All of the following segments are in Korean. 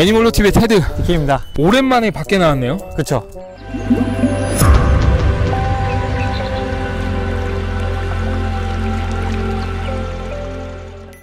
애니멀로 TV의 테드 키입니다. 오랜만에 밖에 나왔네요. 그쵸?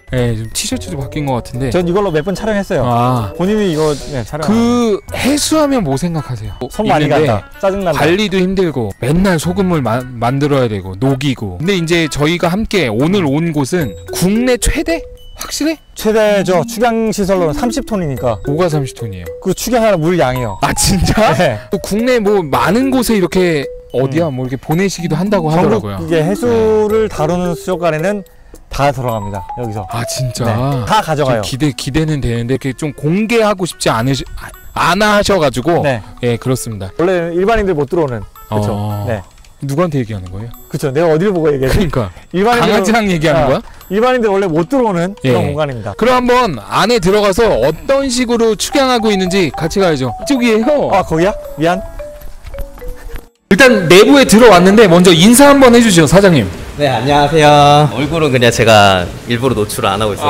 네, 좀 티셔츠도 바뀐 것 같은데. 전 이걸로 몇 번 촬영했어요. 아, 본인이 이거 네, 촬영. 그 해수하면 뭐 생각하세요? 손 많이 있는데 간다. 짜증난다. 관리도 힘들고 맨날 소금을 마- 만들어야 되고 녹이고. 근데 이제 저희가 함께 오늘 온 곳은 국내 최대 확실해? 최대 저 축양 시설로는 30톤이니까 뭐가 30톤이에요? 그 축양하는 물 양이요. 아 진짜? 네. 또 국내 뭐 많은 곳에 이렇게 어디야 뭐 이렇게 보내시기도 한다고 하더라고요. 이게 해수를 다루는 수족관에는 다 들어갑니다. 여기서. 아 진짜. 네. 다 가져가요. 좀 기대 기대는 되는데 이렇게 좀 공개하고 싶지 않으시 아- 안 하셔가지고 네. 예 그렇습니다. 원래 일반인들 못 들어오는. 그쵸? 어. 네. 누구한테 얘기하는 거예요? 그쵸. 내가 어디를 보고 얘기해? 그러니까 일반인들 강아지랑 얘기하는 아. 거야? 일반인들 원래 못 들어오는 그런 예. 공간입니다. 그럼 한번 안에 들어가서 어떤 식으로 축양하고 있는지 같이 가야죠. 이쪽이에요. 아 거기야? 미안. 일단 내부에 들어왔는데 먼저 인사 한번 해주시죠 사장님. 네 안녕하세요. 얼굴은 그냥 제가 일부러 노출을 안 하고 있어서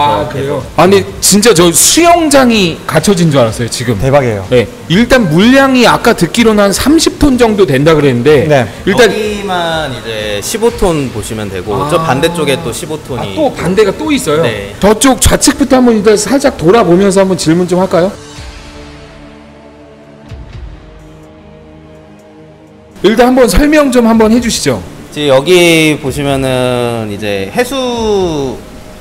아 근데 진짜 저 수영장이 갖춰진 줄 알았어요 지금. 대박이에요. 네, 일단 물량이 아까 듣기로는 한 30톤 정도 된다 그랬는데 네. 일단 여기만 이제 15톤 보시면 되고 아. 저 반대쪽에 또 15톤이 아, 또 반대가 또 있어요. 네. 저쪽 좌측부터 한번 일단 살짝 돌아보면서 한번 질문 좀 할까요? 일단 한번 설명 좀 한번 해주시죠. 지금 여기 보시면은 이제 해수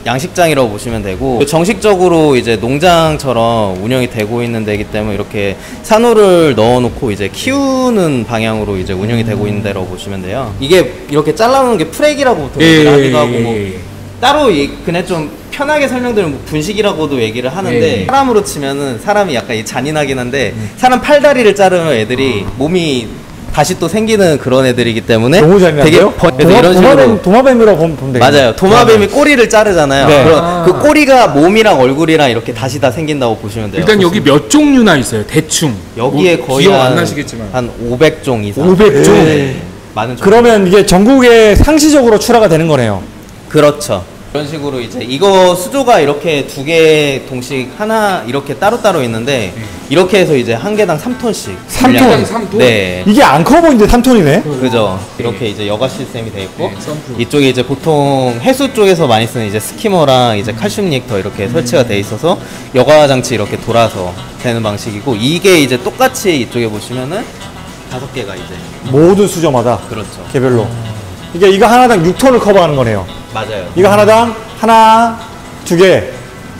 양식장이라고 보시면 되고 정식적으로 이제 농장처럼 운영이 되고 있는 데이기 때문에 이렇게 산호를 넣어놓고 이제 키우는 방향으로 이제 운영이 되고 있는 데라고 보시면 돼요. 이게 이렇게 잘라놓은 게 프렉이라고 보통 얘기를 하기도 하고 뭐 예. 따로 이- 그냥 좀 편하게 설명드리면 뭐 분식이라고도 얘기를 하는데 예. 사람으로 치면은 사람이 약간 이 잔인하긴 한데 사람 팔다리를 자르면 애들이 몸이 다시 또 생기는 그런 애들이기 때문에 너무? 번- 그래서 이런 식으로 도마뱀, 도마뱀이라고 보면 되겠네요. 맞아요 도마뱀이 꼬리를 자르잖아요 네. 그럼 아. 그 꼬리가 몸이랑 얼굴이랑 이렇게 다시 다 생긴다고 보시면 돼요 일단 여기 몇 종류나 있어요? 대충 여기에 뭐 거의 기억 안 한, 나시겠지만 한 500종 이상 500종. 네. 많은 종 그러면 이게 전국에 상시적으로 출하가 되는 거네요. 그렇죠. 그런 식으로 이제 이거 수조가 이렇게 두 개 동씩 하나 이렇게 따로따로 있는데 이렇게 해서 이제 한 개당 3톤씩. 삼 톤? 삼 톤? 네. 이게 안 커 보이는데 3톤이네? 그죠. 이렇게 이제 여과 시스템이 돼 있고 네. 이쪽에 이제 보통 해수 쪽에서 많이 쓰는 이제 skimmer랑 이제 칼슘 reactor 이렇게 설치가 돼 있어서 여과 장치 이렇게 돌아서 되는 방식이고 이게 이제 똑같이 이쪽에 보시면은 다섯 개가 이제 모든 수조마다 그렇죠. 개별로. 이게 이거 하나당 6톤을 커버하는 거네요. 맞아요. 이거 하나당 하나, 두 개,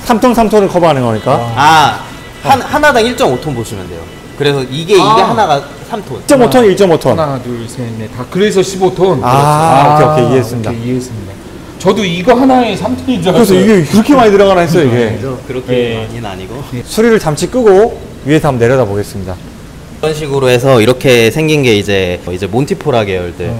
3톤, 3톤을 커버하는 거니까. 아, 한, 하나당 1.5톤 보시면 돼요. 그래서 이게, 이게 아. 하나가 3톤. 1.5톤, 1.5톤. 하나 둘 셋 넷 다 그래서 15톤. 아, 오케이, 오케이, 이해했습니다. 오케이, 이해했습니다. 저도 이거 하나에 3톤인 줄 알았어요. 그래서 이게 그렇게 많이 들어가나 했어요, 이게. 그렇게 네. 많이는 아니고. 수리를 잠시 끄고 위에서 한번 내려다 보겠습니다. 이런 식으로 해서 이렇게 생긴 게 이제, 이제 몬티포라 계열들.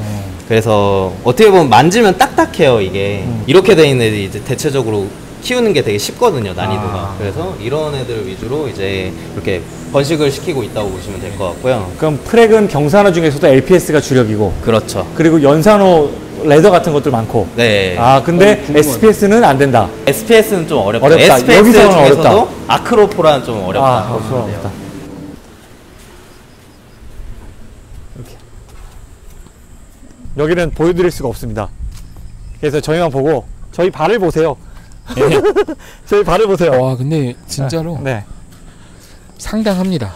그래서 어떻게 보면 만지면 딱딱해요, 이게. 이렇게 돼 있는 애들이 이제 대체적으로 키우는 게 되게 쉽거든요, 난이도가. 아. 그래서 이런 애들 위주로 이제 이렇게 번식을 시키고 있다고 보시면 될 것 같고요. 그럼 프렉은 경산호 중에서도 LPS가 주력이고, 그렇죠. 그리고 연산호 레더 같은 것들 많고. 네. 아, 근데 어. SPS는 안 된다. SPS는 좀 어렵다. 어렵다. SPS 여기서는 중에서도 어렵다. 아크로포라는 좀 어렵다. 아, 돼요. 어렵다. 이렇게. 여기는 보여드릴 수가 없습니다. 그래서 저희만 보고 저희 발을 보세요. 저희 발을 보세요. 와 근데 진짜로 네, 상당합니다.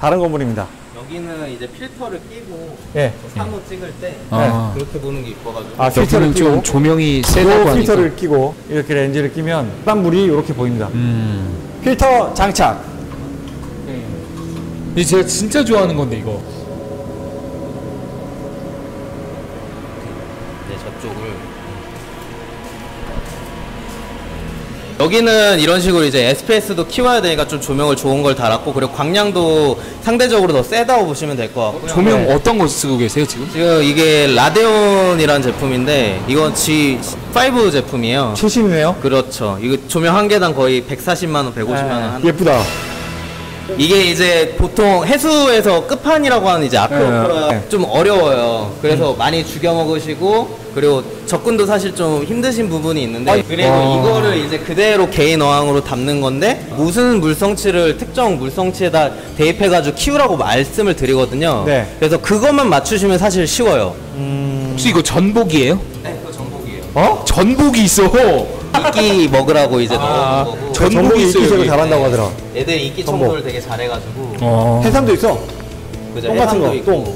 다른 건물입니다. 여기는 이제 필터를 끼고 예. 산호 찍을 때 아. 그렇게 보는 게 이뻐가지고 아, 필터를 여기는 좀 끼고 조명이 요 세다고 하니까. 필터를 끼고 이렇게 렌즈를 끼면 땀 물이 이렇게 보입니다. 음. 필터 장착. 이 제가 진짜 좋아하는 건데 이거. 저쪽을 여기는 이런 식으로 이제 SPS도 키워야 되니까 좀 조명을 좋은 걸 달았고 그리고 광량도 상대적으로 더 세다고 보시면 될 것 같고요. 조명 네. 어떤 거 쓰고 계세요 지금? 지금 이게 라데온이라는 제품인데 이건 G5 제품이에요. 최신이네요. 그렇죠. 이거 조명 한 개당 거의 140만 원, 150만 원 네, 하는 예쁘다. 이게 이제 보통 해수에서 끝판이라고 하는 이제 아크로프라 네. 좀 어려워요. 그래서 많이 죽여 먹으시고 그리고 접근도 사실 좀 힘드신 부분이 있는데 아이, 그리고 와. 이거를 이제 그대로 개인 어항으로 담는 건데 무슨 물성치를 특정 물성치에다 대입해가지고 키우라고 말씀을 드리거든요. 네. 그래서 그것만 맞추시면 사실 쉬워요. 혹시 이거 전복이에요? 네, 그거 정복이에요. 어? 전복이 있어. 이끼 먹으라고 이제 넣어놓은 거고 전- 전복이 전복이 있어요, 이끼 제거 여기. 잘한다고 하더라. 이끼 전복. 청소를 되게 잘해가지고 어. 해삼도 있어. 그죠, 똥 같은 해삼도 거, 있고. 똥.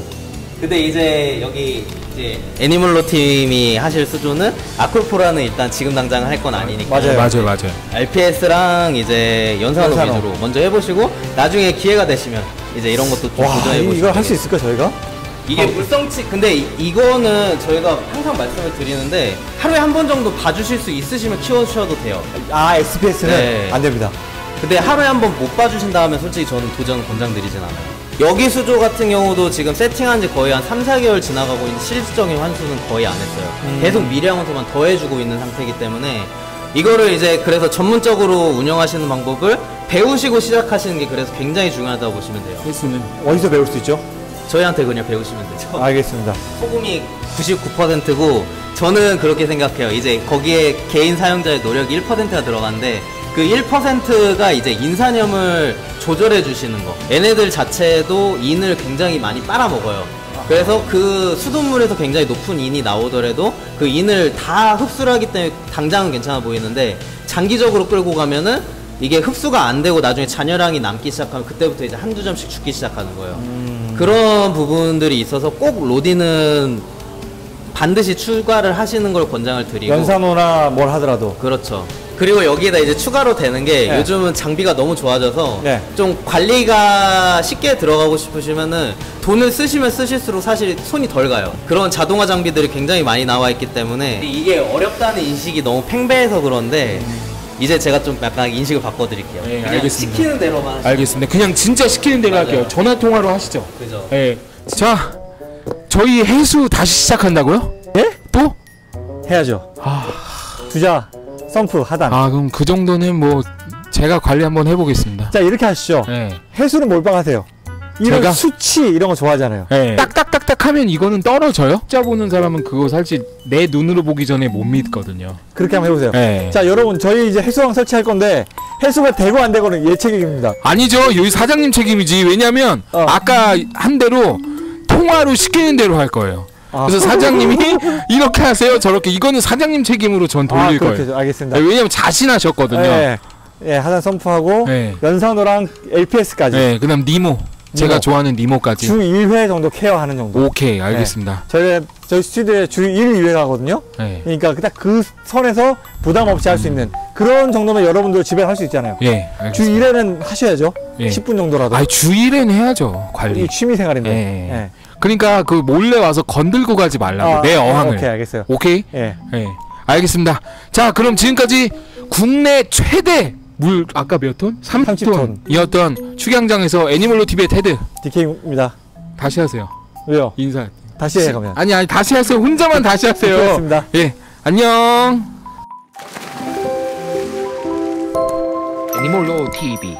근데 이제 여기 이제 애니멀로 팀이 하실 수조는 아쿨포라는 일단 지금 당장 할 건 아니니까 맞아요. 맞아요, 맞아요. RPS랑 이제 연산호. 위주로 먼저 해보시고 나중에 기회가 되시면 이제 이런 것도 좀 와, 도전해 이- 보시고 이걸 할 수 있을까 저희가? 이게 물성치 근데 이- 이거는 저희가 항상 말씀을 드리는데 하루에 한 번 정도 봐주실 수 있으시면 키워주셔도 돼요 아, SPS는 네. 안 됩니다. 근데 하루에 한 번 못 봐주신다 하면 솔직히 저는 도전 권장드리진 않아요. 여기 수조 같은 경우도 지금 세팅한 지 거의 한 3, 4개월 지나가고 있는 실질적인 환수는 거의 안 했어요. 음. 계속 미량원소만 더해주고 있는 상태이기 때문에 이거를 이제 그래서 전문적으로 운영하시는 방법을 배우시고 시작하시는 게 그래서 굉장히 중요하다고 보시면 돼요. 횟수는 어디서 배울 수 있죠? 저희한테 그냥 배우시면 되죠. 알겠습니다. 소금이 99%고 저는 그렇게 생각해요. 이제 거기에 개인 사용자의 노력이 1%가 들어가는데 그 1%가 이제 인산염을 조절해 주시는 거. 얘네들 자체도 인을 굉장히 많이 빨아먹어요. 그래서 그 수돗물에서 굉장히 높은 인이 나오더라도 그 인을 다 흡수를 하기 때문에 당장은 괜찮아 보이는데 장기적으로 끌고 가면은 이게 흡수가 안 되고 나중에 잔여량이 남기 시작하면 그때부터 이제 한두 점씩 죽기 시작하는 거예요. 그런 부분들이 있어서 꼭 로디는 반드시 추가를 하시는 걸 권장을 드리고 연산호나 뭘 하더라도. 그렇죠. 그리고 여기에다 이제 추가로 되는 게 네. 요즘은 장비가 너무 좋아져서 네. 좀 관리가 쉽게 들어가고 싶으시면은 돈을 쓰시면 쓰실수록 사실 손이 덜 가요. 그런 자동화 장비들이 굉장히 많이 나와 있기 때문에 이게 어렵다는 인식이 너무 팽배해서 그런데 이제 제가 좀 약간 인식을 바꿔드릴게요. 네, 그냥 알겠습니다. 시키는 대로만 알겠습니다. 그냥 진짜 시키는 대로 맞아요. 할게요. 전화 통화로 하시죠. 그죠. 예. 자, 저희 해수 다시 시작한다고요? 예? 또? 해야죠. 아, 주자, 썸프, 하단. 아 그럼 그 정도는 뭐 제가 관리 한번 해보겠습니다. 자, 이렇게 하시죠. 예. 해수는 몰빵하세요. 이런 제가? 수치 이런 거 좋아하잖아요. 예. 딱딱딱딱 하면 이거는 떨어져요? 짜 보는 사람은 그거 사실 내 눈으로 보기 전에 못 믿거든요. 그렇게 한번 해보세요. 예. 자, 여러분, 저희 이제 해수왕 설치할 건데, 해수가 되고 안 되고는 얘 책임입니다. 아니죠. 여기 사장님 책임이지. 왜냐면 어. 아까 한 대로 통화로 시키는 대로 할 거예요. 아. 그래서 사장님이 이렇게 하세요. 저렇게 이거는 사장님 책임으로 전 아, 돌릴 그렇게 거예요. 알겠습니다. 예, 왜냐면 자신하셨거든요. 예, 예, 하단 썸프하고, 예. 연산호랑 LPS까지. 네, 그다음 니모. 제가 니모. 좋아하는 니모까지. 주 1회 정도 케어하는 정도. 오케이, 알겠습니다. 저희, 저희 스튜디오에 주 1, 2회 가거든요. 네. 그러니까 딱 그 선에서 부담 없이 할수 있는 그런 정도면 여러분들 집에 할 수 있잖아요. 예, 주 알겠습니다. 1회는 하셔야죠. 예. 10분 정도라도. 아, 주일엔 해야죠. 관리. 이 취미 생활인데. 예. 예. 그러니까 그 몰래 와서 건들고 가지 말라고. 아, 내 어항을. 오케이, 알겠어요. 오케이? 예. 예. 알겠습니다. 자, 그럼 지금까지 국내 최대 물 아까 몇 톤? 30톤. 30톤이었던 축양장에서 애니멀로 TV의 테드 DK입니다. 다시 하세요. 왜요? 인사. 다시 해, 가면. 아니 아니 다시 하세요. 혼자만 다시 하세요. 그렇습니다. 예. 안녕. 애니멀로 TV